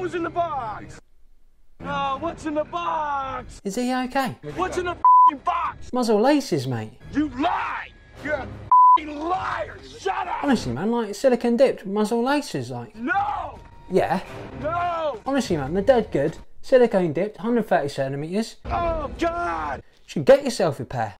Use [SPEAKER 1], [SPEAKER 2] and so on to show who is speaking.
[SPEAKER 1] Who's in the box? Oh, what's in the box?
[SPEAKER 2] Is he okay?
[SPEAKER 1] What's in the box?
[SPEAKER 2] Muzzle laces, mate.
[SPEAKER 1] You lie! You're a liar! Shut up!
[SPEAKER 2] Honestly, man, like silicon dipped muzzle laces, like.
[SPEAKER 1] No!
[SPEAKER 2] Yeah.
[SPEAKER 1] No!
[SPEAKER 2] Honestly, man, they're dead good. Silicone dipped, 130 centimeters.
[SPEAKER 1] Oh, God!
[SPEAKER 2] You should get yourself a pair.